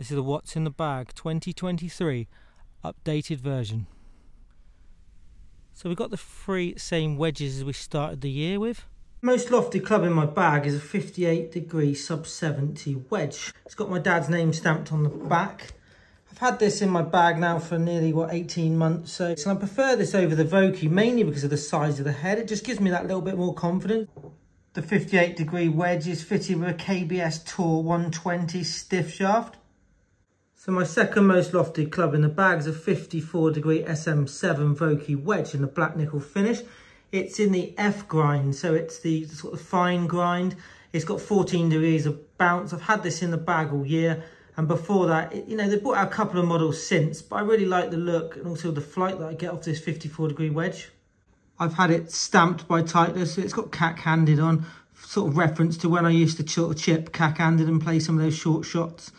This is the What's in the Bag 2023 updated version. So we've got the three same wedges as we started the year with. Most lofty club in my bag is a 58 degree sub 70 wedge. It's got my dad's name stamped on the back. I've had this in my bag now for nearly, what, 18 months. So, so I prefer this over the Vokey, mainly because of the size of the head. It just gives me that little bit more confidence. The 58 degree wedge is fitted with a KBS Tour 120 stiff shaft. So my second most lofty club in the bag is a 54 degree SM7 Vokey wedge in the black nickel finish. It's in the F grind, so it's the sort of fine grind. It's got 14 degrees of bounce. I've had this in the bag all year. And before that, it, you know, they brought out a couple of models since, but I really like the look and also the flight that I get off this 54 degree wedge. I've had it stamped by Titleist, so it's got cack-handed on, sort of reference to when I used to chip cack-handed and play some of those short shots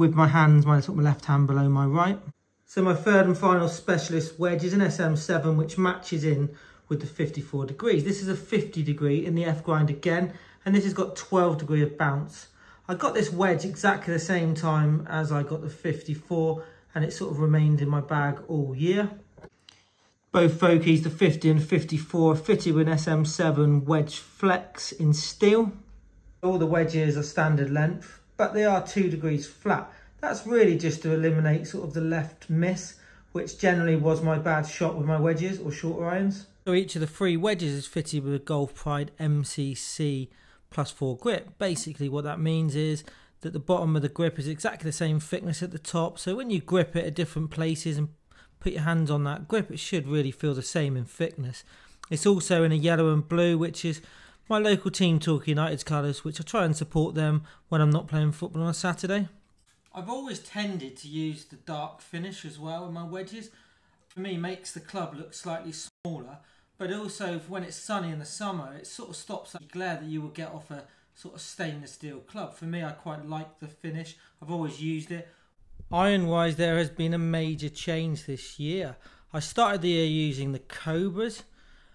with my hands, my sort of left hand below my right. So my third and final specialist wedge is an SM7, which matches in with the 54 degrees. This is a 50 degree in the F grind again, and this has got 12 degree of bounce. I got this wedge exactly the same time as I got the 54, and it sort of remained in my bag all year. Both Vokeys, the 50 and 54, fitted with an SM7 wedge flex in steel. All the wedges are standard length, but they are two degrees flat. That's really just to eliminate sort of the left miss, which generally was my bad shot with my wedges or short irons. So each of the three wedges is fitted with a Golf Pride MCC plus four grip. Basically what that means is that the bottom of the grip is exactly the same thickness at the top. So when you grip it at different places and put your hands on that grip, it should really feel the same in thickness. It's also in a yellow and blue, which is my local team Torquay United's colours, which I try and support them when I'm not playing football on a Saturday. I've always tended to use the dark finish as well in my wedges. For me, makes the club look slightly smaller, but also when it's sunny in the summer, it sort of stops that glare that you will get off a sort of stainless steel club. For me, I quite like the finish. I've always used it. Iron wise, there has been a major change this year. I started the year using the Cobras,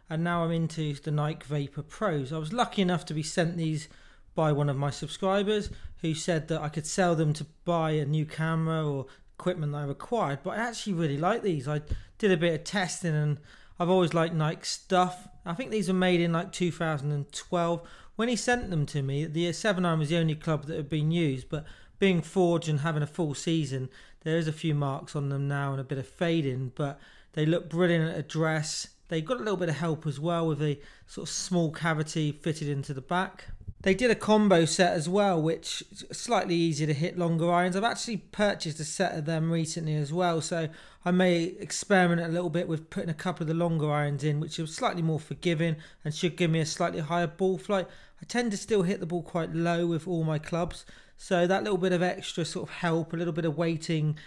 and now I'm into the Nike Vapor Pros. I was lucky enough to be sent these by one of my subscribers who said that I could sell them to buy a new camera or equipment that I required. But I actually really like these. I did a bit of testing and I've always liked Nike stuff. I think these were made in like 2012. When he sent them to me, the 7 Iron was the only club that had been used, but being forged and having a full season, there is a few marks on them now and a bit of fading, but they look brilliant at address. They got a little bit of help as well with a sort of small cavity fitted into the back. They did a combo set as well, which slightly easier to hit longer irons. I've actually purchased a set of them recently as well, so I may experiment a little bit with putting a couple of the longer irons in, which are slightly more forgiving and should give me a slightly higher ball flight. I tend to still hit the ball quite low with all my clubs, so that little bit of extra sort of help, a little bit of weighting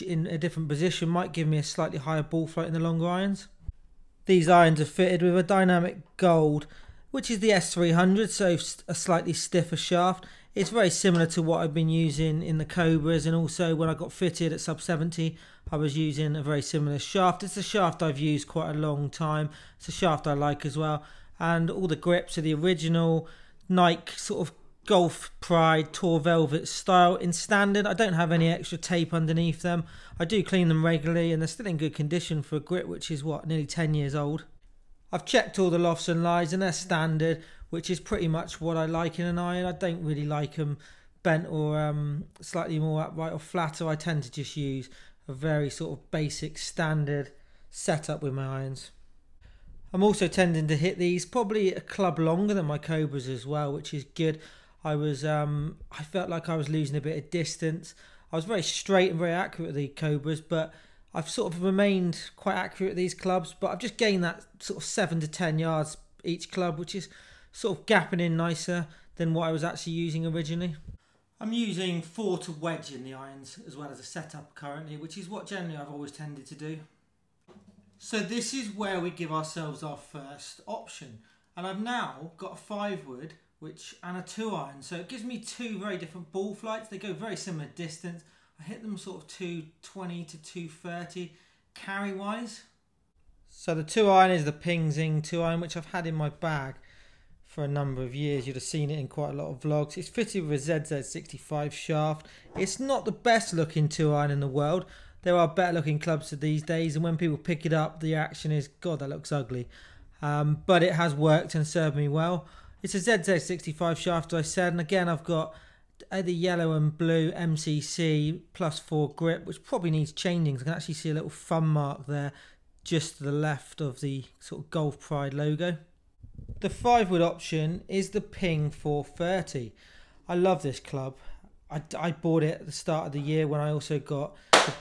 in a different position might give me a slightly higher ball flight in the longer irons. These irons are fitted with a dynamic gold, which is the S300, so a slightly stiffer shaft. It's very similar to what I've been using in the Cobras and also when I got fitted at sub 70 I was using a very similar shaft. It's a shaft I've used quite a long time. It's a shaft I like as well and all the grips are the original Nike sort of Golf Pride Tour Velvet style in standard. I don't have any extra tape underneath them. I do clean them regularly and they're still in good condition for a grip which is what, nearly 10 years old. I've checked all the lofts and lies and they're standard, which is pretty much what I like in an iron. I don't really like them bent or um, slightly more upright or flatter. I tend to just use a very sort of basic standard setup with my irons. I'm also tending to hit these probably a club longer than my Cobras as well, which is good. I was um, I felt like I was losing a bit of distance. I was very straight and very accurate with the Cobras, but I've sort of remained quite accurate at these clubs. But I've just gained that sort of seven to ten yards each club, which is sort of gapping in nicer than what I was actually using originally. I'm using four to wedge in the irons as well as a setup currently, which is what generally I've always tended to do. So this is where we give ourselves our first option. And I've now got a five wood which and a two iron. So it gives me two very different ball flights. They go very similar distance. I hit them sort of 220 to 230 carry wise. So the two iron is the Ping Zing two iron, which I've had in my bag for a number of years. You'd have seen it in quite a lot of vlogs. It's fitted with a ZZ65 shaft. It's not the best looking two iron in the world. There are better looking clubs to these days, and when people pick it up, the action is God, that looks ugly. Um, but it has worked and served me well. It's a ZZ65 shaft, I said, and again, I've got the yellow and blue MCC plus four grip, which probably needs changing. I can actually see a little thumb mark there just to the left of the sort of Golf Pride logo. The five wood option is the Ping 430. I love this club. I, I bought it at the start of the year when I also got. The,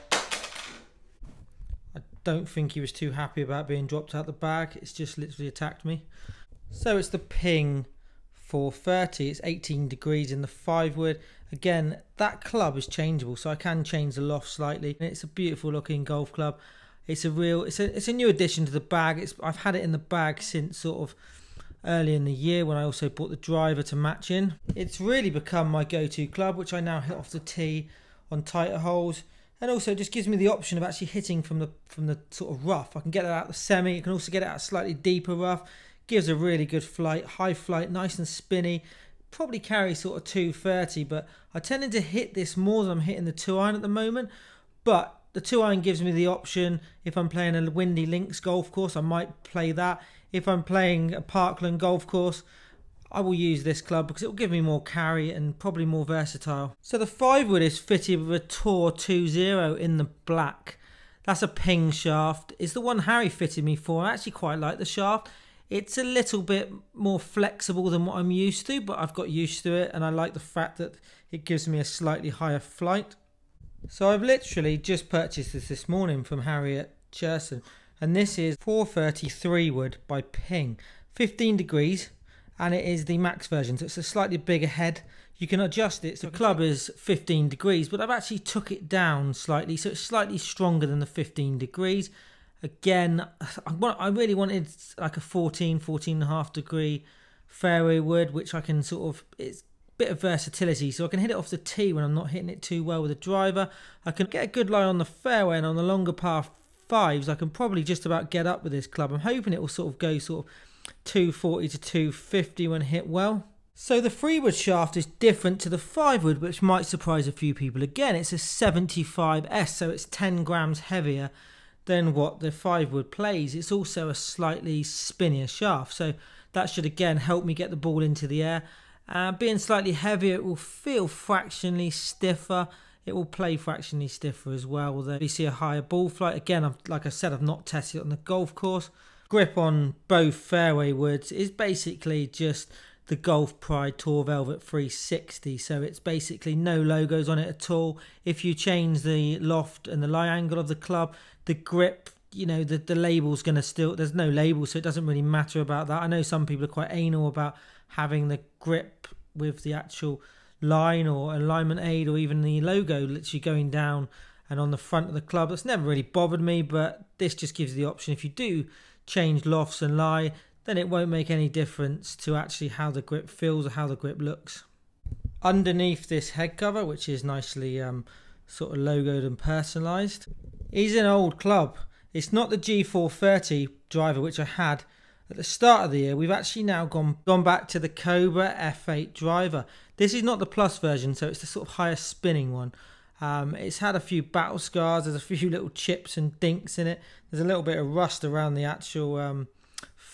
I don't think he was too happy about being dropped out the bag. It's just literally attacked me. So it's the Ping 430. It's 18 degrees in the five wood. Again, that club is changeable, so I can change the loft slightly. It's a beautiful looking golf club. It's a real, it's a, it's a new addition to the bag. It's I've had it in the bag since sort of early in the year when I also bought the driver to match in. It's really become my go-to club, which I now hit off the tee on tighter holes. And also just gives me the option of actually hitting from the from the sort of rough. I can get it out the semi. You can also get it out slightly deeper rough. Gives a really good flight, high flight, nice and spinny. Probably carry sort of 230, but I tended to hit this more than I'm hitting the two iron at the moment. But the two iron gives me the option if I'm playing a windy links golf course, I might play that if I'm playing a Parkland golf course, I will use this club because it will give me more carry and probably more versatile. So the 5 wood is fitted with a Tour 2.0 in the black. That's a ping shaft. It's the one Harry fitted me for. I actually quite like the shaft. It's a little bit more flexible than what I'm used to, but I've got used to it and I like the fact that it gives me a slightly higher flight. So I've literally just purchased this this morning from Harriet Cherson and this is 433 wood by Ping. 15 degrees and it is the max version so it's a slightly bigger head you can adjust it so the club is 15 degrees but I've actually took it down slightly so it's slightly stronger than the 15 degrees again I really wanted like a 14 14 and a half degree fairway wood which I can sort of it's bit of versatility so I can hit it off the tee when I'm not hitting it too well with a driver I can get a good lie on the fairway and on the longer par fives, I can probably just about get up with this club. I'm hoping it will sort of go sort of 240 to 250 when hit well. So the three wood shaft is different to the five wood, which might surprise a few people. Again, it's a 75S, so it's 10 grams heavier than what the five wood plays. It's also a slightly spinnier shaft, so that should again help me get the ball into the air. Uh, being slightly heavier, it will feel fractionally stiffer it will play fractionally stiffer as well. Although you see a higher ball flight. Again, I've, like I said, I've not tested it on the golf course. Grip on both fairway woods is basically just the Golf Pride Tour Velvet 360. So it's basically no logos on it at all. If you change the loft and the lie angle of the club, the grip, you know, the, the label's going to still, there's no label, so it doesn't really matter about that. I know some people are quite anal about having the grip with the actual line or alignment aid or even the logo literally going down and on the front of the club. That's never really bothered me, but this just gives the option if you do change lofts and lie, then it won't make any difference to actually how the grip feels or how the grip looks. Underneath this head cover, which is nicely um, sort of logoed and personalised, is an old club. It's not the G430 driver which I had at the start of the year, we've actually now gone gone back to the Cobra F8 driver. This is not the plus version, so it's the sort of higher spinning one. Um, it's had a few battle scars. There's a few little chips and dinks in it. There's a little bit of rust around the actual um,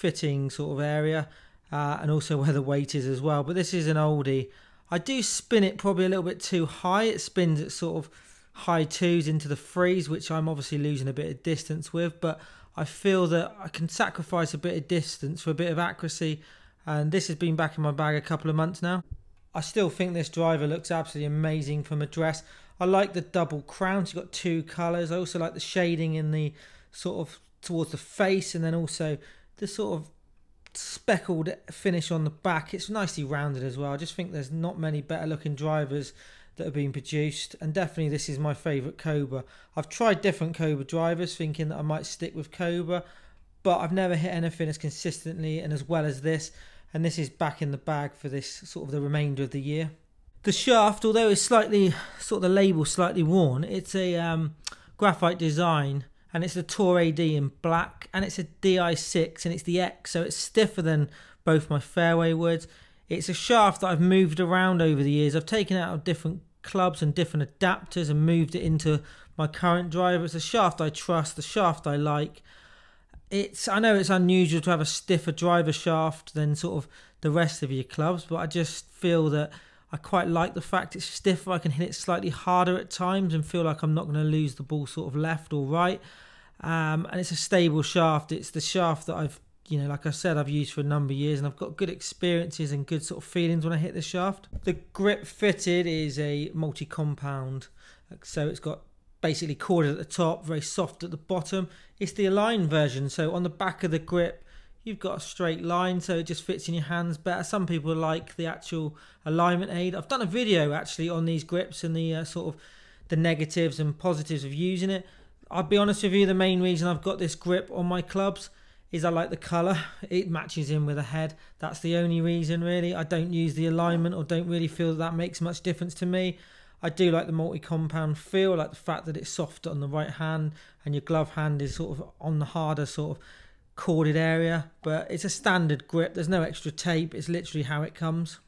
fitting sort of area, uh, and also where the weight is as well. But this is an oldie. I do spin it probably a little bit too high. It spins at sort of high twos into the threes, which I'm obviously losing a bit of distance with. But I feel that I can sacrifice a bit of distance for a bit of accuracy, and this has been back in my bag a couple of months now. I still think this driver looks absolutely amazing from address. I like the double crowns. You've got two colours. I also like the shading in the sort of towards the face, and then also the sort of speckled finish on the back. It's nicely rounded as well. I just think there's not many better looking drivers that have been produced and definitely this is my favorite Cobra. I've tried different Cobra drivers thinking that I might stick with Cobra but I've never hit anything as consistently and as well as this and this is back in the bag for this sort of the remainder of the year. The shaft although it's slightly sort of the label slightly worn it's a um, graphite design and it's a Tour AD in black and it's a DI6 and it's the X so it's stiffer than both my fairway woods. It's a shaft that I've moved around over the years. I've taken out of different clubs and different adapters and moved it into my current driver. It's a shaft I trust, the shaft I like. It's I know it's unusual to have a stiffer driver shaft than sort of the rest of your clubs, but I just feel that I quite like the fact it's stiffer. I can hit it slightly harder at times and feel like I'm not going to lose the ball sort of left or right. Um, and it's a stable shaft. It's the shaft that I've you know, like I said, I've used for a number of years and I've got good experiences and good sort of feelings when I hit the shaft. The grip fitted is a multi compound, so it's got basically corded at the top, very soft at the bottom. It's the Align version, so on the back of the grip, you've got a straight line, so it just fits in your hands better. Some people like the actual alignment aid. I've done a video actually on these grips and the uh, sort of the negatives and positives of using it. I'll be honest with you, the main reason I've got this grip on my clubs is I like the colour. It matches in with a head. That's the only reason really. I don't use the alignment or don't really feel that, that makes much difference to me. I do like the multi-compound feel, like the fact that it's soft on the right hand and your glove hand is sort of on the harder sort of corded area. But it's a standard grip. There's no extra tape. It's literally how it comes.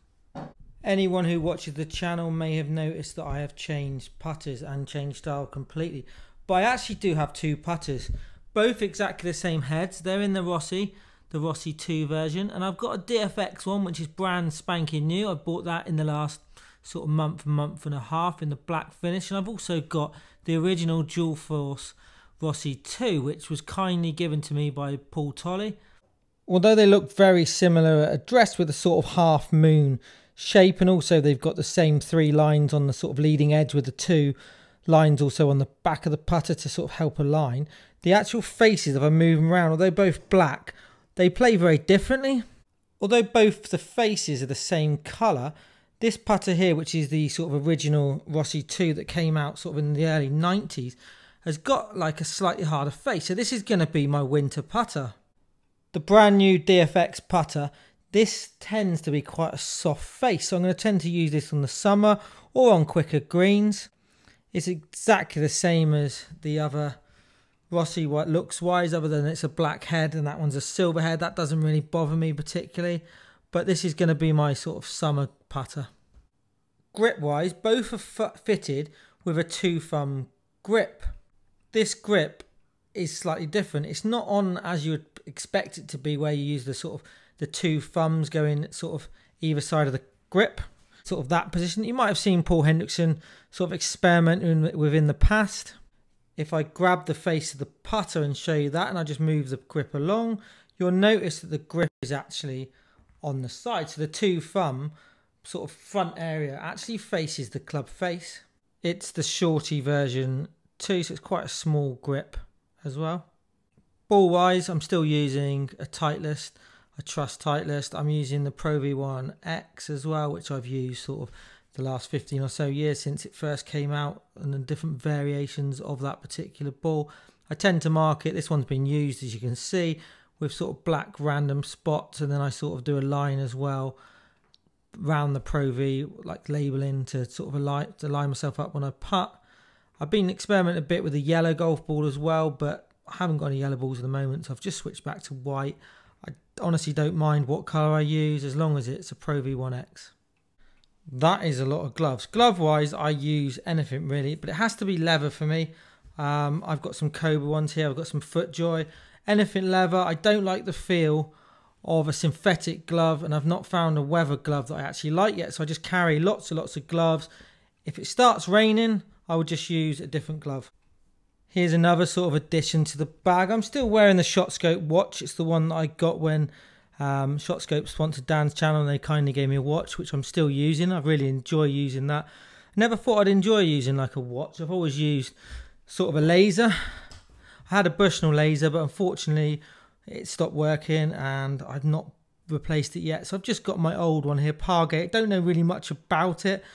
Anyone who watches the channel may have noticed that I have changed putters and changed style completely. But I actually do have two putters both exactly the same heads. They're in the Rossi, the Rossi 2 version. And I've got a DFX one, which is brand spanking new. I bought that in the last sort of month, month and a half in the black finish. And I've also got the original Dual Force Rossi 2, which was kindly given to me by Paul Tolley. Although they look very similar, addressed with a sort of half moon shape, and also they've got the same three lines on the sort of leading edge with the two lines also on the back of the putter to sort of help align. The actual faces, if I move them around, although both black, they play very differently. Although both the faces are the same colour, this putter here, which is the sort of original Rossi 2 that came out sort of in the early 90s, has got like a slightly harder face. So this is going to be my winter putter. The brand new DFX putter, this tends to be quite a soft face. So I'm going to tend to use this on the summer or on quicker greens. It's exactly the same as the other Rossi what looks wise, other than it's a black head and that one's a silver head. That doesn't really bother me particularly. But this is going to be my sort of summer putter. Grip wise, both are fitted with a two thumb grip. This grip is slightly different. It's not on as you would expect it to be, where you use the sort of the two thumbs going sort of either side of the grip sort of that position. You might have seen Paul Hendrickson sort of experimenting within the past. If I grab the face of the putter and show you that and I just move the grip along, you'll notice that the grip is actually on the side. So the two thumb sort of front area actually faces the club face. It's the shorty version too, so it's quite a small grip as well. Ball wise, I'm still using a Titleist a trust Titleist. I'm using the Pro V1 X as well, which I've used sort of the last 15 or so years since it first came out and the different variations of that particular ball. I tend to mark it, this one's been used as you can see with sort of black random spots and then I sort of do a line as well around the Pro V like labeling to sort of align, to line myself up when I putt. I've been experimenting a bit with a yellow golf ball as well but I haven't got any yellow balls at the moment so I've just switched back to white honestly don't mind what colour I use as long as it's a Pro V1X. That is a lot of gloves. Glove wise, I use anything really, but it has to be leather for me. Um, I've got some Cobra ones here. I've got some FootJoy. Anything leather. I don't like the feel of a synthetic glove, and I've not found a weather glove that I actually like yet. So I just carry lots and lots of gloves. If it starts raining, I would just use a different glove. Here's another sort of addition to the bag. I'm still wearing the ShotScope watch. It's the one that I got when um, ShotScope sponsored Dan's channel and they kindly gave me a watch, which I'm still using. I really enjoy using that. Never thought I'd enjoy using like a watch. I've always used sort of a laser. I had a Bushnell laser, but unfortunately it stopped working and I've not replaced it yet. So I've just got my old one here, Pargate. Don't know really much about it,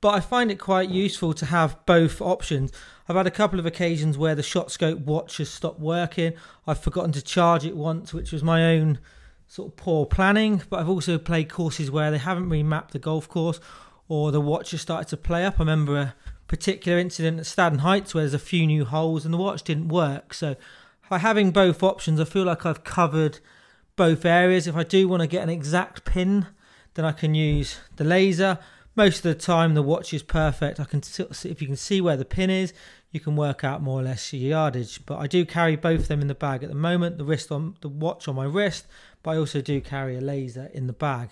but I find it quite useful to have both options. I've had a couple of occasions where the ShotScope watch has stopped working. I've forgotten to charge it once, which was my own sort of poor planning. But I've also played courses where they haven't remapped the golf course or the watch has started to play up. I remember a particular incident at Staden Heights where there's a few new holes and the watch didn't work. So by having both options, I feel like I've covered both areas. If I do want to get an exact pin, then I can use the laser. Most of the time, the watch is perfect. I can see if you can see where the pin is, you can work out more or less your yardage. But I do carry both of them in the bag at the moment. The wrist on the watch on my wrist, but I also do carry a laser in the bag.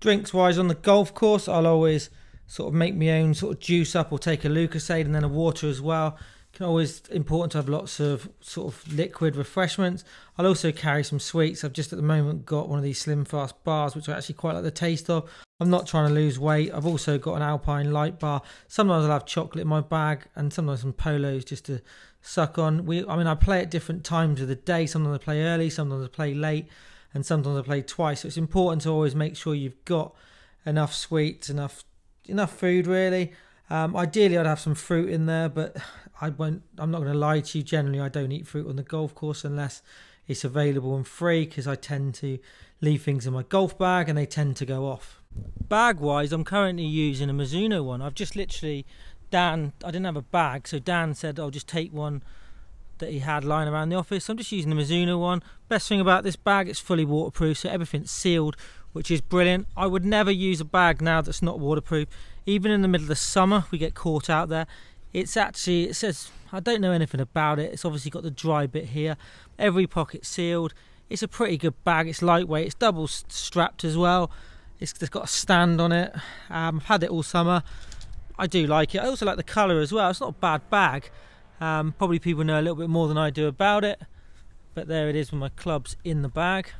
Drinks wise on the golf course, I'll always sort of make my own sort of juice up or take a Lucozade and then a water as well always important to have lots of sort of liquid refreshments. I'll also carry some sweets. I've just at the moment got one of these Slim Fast bars, which I actually quite like the taste of. I'm not trying to lose weight. I've also got an Alpen Light bar. Sometimes I'll have chocolate in my bag, and sometimes some polos just to suck on. We, I mean, I play at different times of the day. Sometimes I play early, sometimes I play late, and sometimes I play twice. So it's important to always make sure you've got enough sweets, enough enough food, really. Um, ideally, I'd have some fruit in there, but I won't. I'm not going to lie to you. Generally, I don't eat fruit on the golf course unless it's available and free, because I tend to leave things in my golf bag and they tend to go off. Bag wise, I'm currently using a Mizuno one. I've just literally Dan. I didn't have a bag, so Dan said I'll just take one that he had lying around the office. I'm just using the Mizuno one. Best thing about this bag, it's fully waterproof, so everything's sealed, which is brilliant. I would never use a bag now that's not waterproof. Even in the middle of the summer, we get caught out there. It's actually, it says, I don't know anything about it. It's obviously got the dry bit here. Every pocket sealed. It's a pretty good bag. It's lightweight. It's double strapped as well. It's, it's got a stand on it. Um, I've had it all summer. I do like it. I also like the colour as well. It's not a bad bag. Um, probably people know a little bit more than I do about it. But there it is with my clubs in the bag.